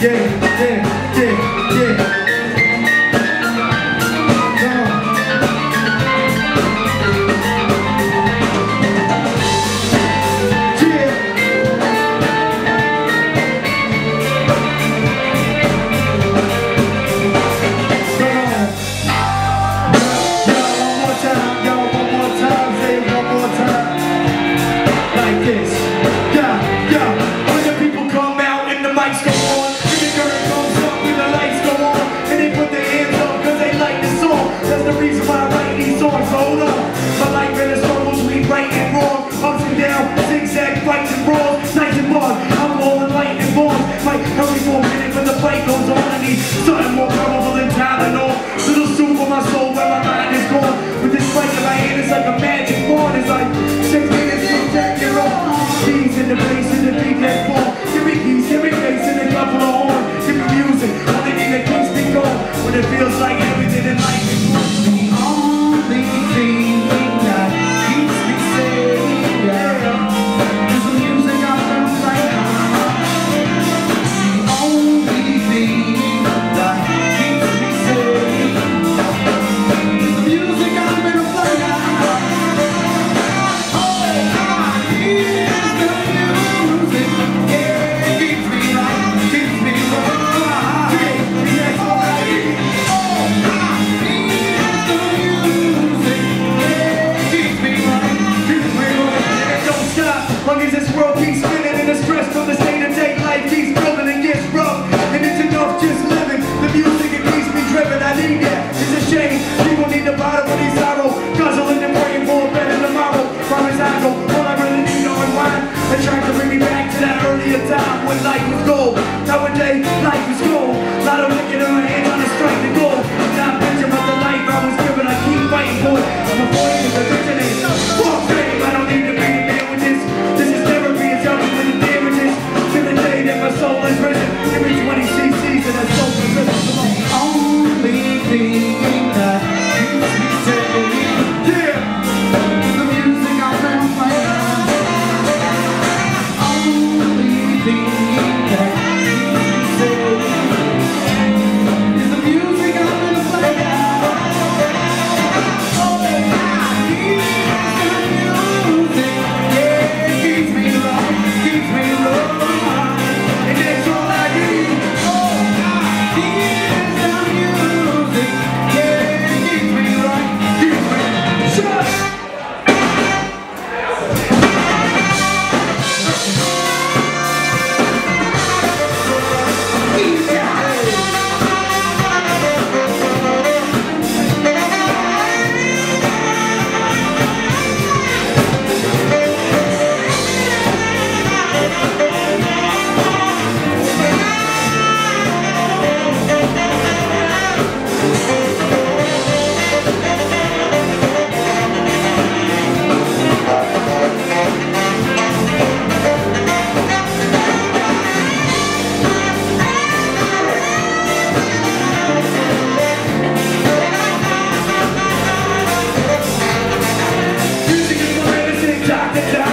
yeah, zigzag, fights and fighting for bandera